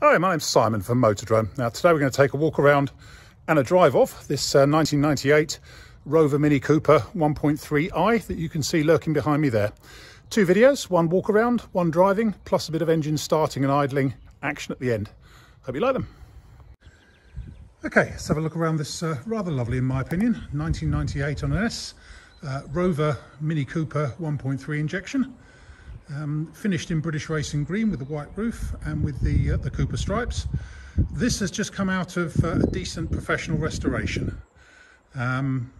Hi, my name's Simon from Motodrome. Now today we're going to take a walk around and a drive of this uh, 1998 Rover Mini Cooper 1.3i that you can see lurking behind me there. Two videos, one walk around, one driving, plus a bit of engine starting and idling action at the end. Hope you like them. Okay, let's have a look around this uh, rather lovely, in my opinion, 1998 on an S, uh, Rover Mini Cooper 1.3 injection. Um, finished in British Racing Green with the white roof and with the, uh, the Cooper stripes. This has just come out of uh, a decent professional restoration. Um,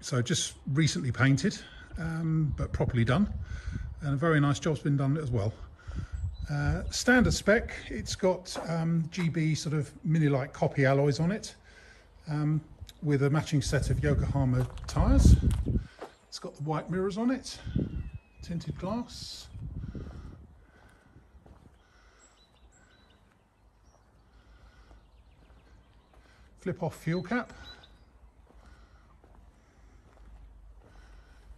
so just recently painted, um, but properly done. And a very nice job's been done as well. Uh, standard spec, it's got um, GB sort of Minilite copy alloys on it um, with a matching set of Yokohama tyres. It's got the white mirrors on it, tinted glass. Flip off fuel cap.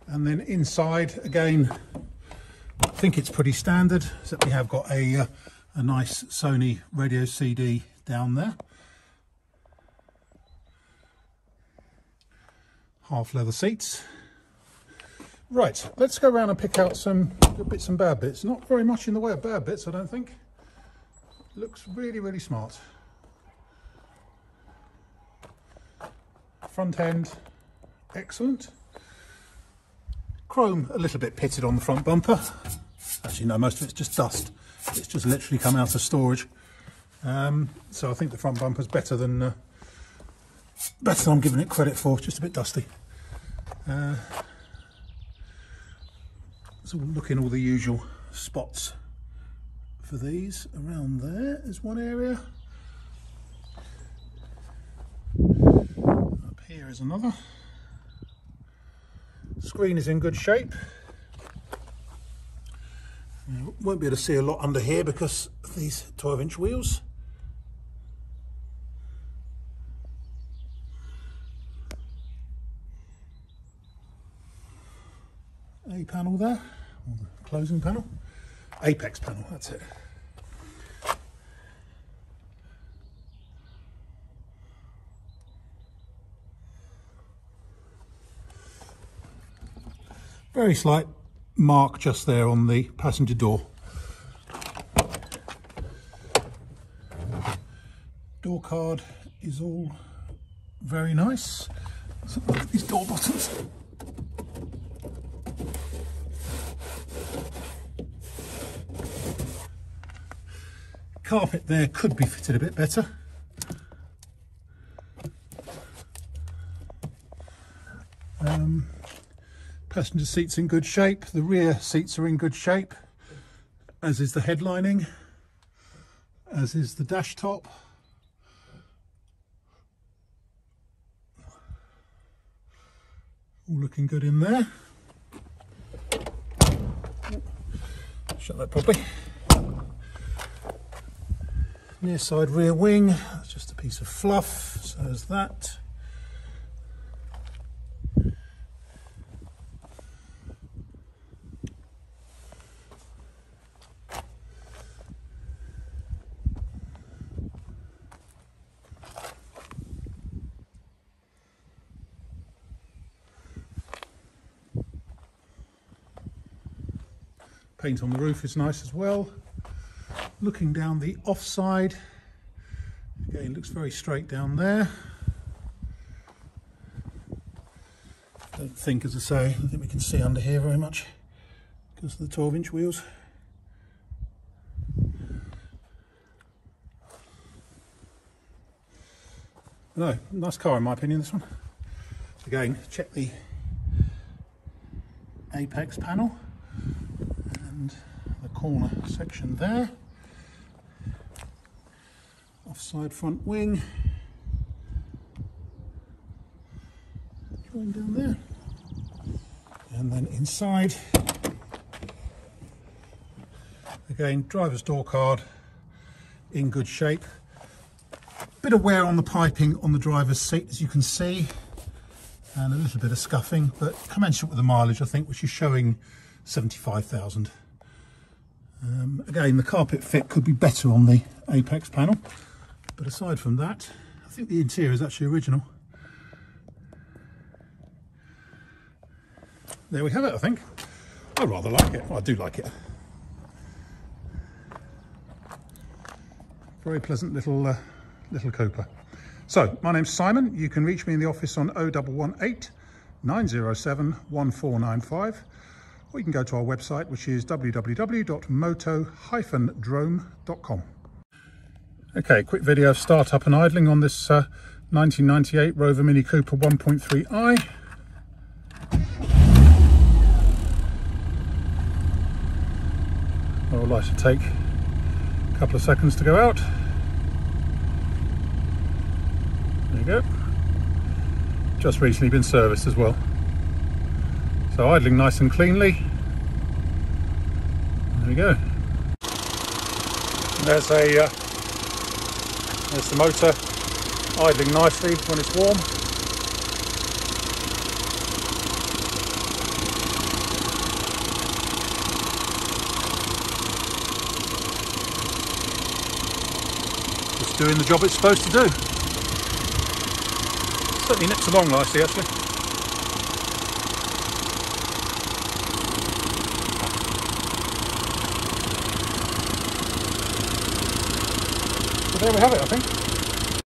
And then inside again I think it's pretty standard except we have got a, uh, a nice Sony radio CD down there. Half leather seats. Right let's go around and pick out some good bits and bad bits. Not very much in the way of bad bits I don't think. Looks really really smart front end. Excellent. Chrome a little bit pitted on the front bumper. Actually no most of it's just dust. It's just literally come out of storage. Um, so I think the front bumper's better than uh, better than I'm giving it credit for. Just a bit dusty. Uh, so we'll look in all the usual spots for these. Around there is one area Here is another. Screen is in good shape. Won't be able to see a lot under here because of these 12 inch wheels. A panel there, the closing panel. Apex panel, that's it. Very slight mark just there on the passenger door. Door card is all very nice. Look at these door buttons. Carpet there could be fitted a bit better. Um, Passenger seats in good shape. The rear seats are in good shape, as is the headlining, as is the dash top. All looking good in there. Shut that properly. Near side rear wing, that's just a piece of fluff, so is that. Paint on the roof is nice as well. Looking down the offside, again looks very straight down there. Don't think, as I say, I think we can see under here very much because of the 12 inch wheels. No, nice car in my opinion, this one. Again, check the apex panel and the corner section there. Offside front wing. Going down there. And then inside. Again, driver's door card in good shape. Bit of wear on the piping on the driver's seat, as you can see, and a little bit of scuffing, but commensurate with the mileage, I think, which is showing 75,000. Um, again, the carpet fit could be better on the Apex panel, but aside from that, I think the interior is actually original. There we have it, I think. I rather like it. Well, I do like it. Very pleasant little uh, little Cooper. So, my name's Simon. You can reach me in the office on 0118 907 1495 or you can go to our website which is www.moto-drome.com. Okay, quick video of startup and idling on this uh, 1998 Rover Mini Cooper 1.3i. I would like to take a couple of seconds to go out. There you go. Just recently been serviced as well. So idling nice and cleanly. There we go. there's a uh, there's the motor idling nicely when it's warm. Just doing the job it's supposed to do. Certainly nips along nicely actually. There we have it I think.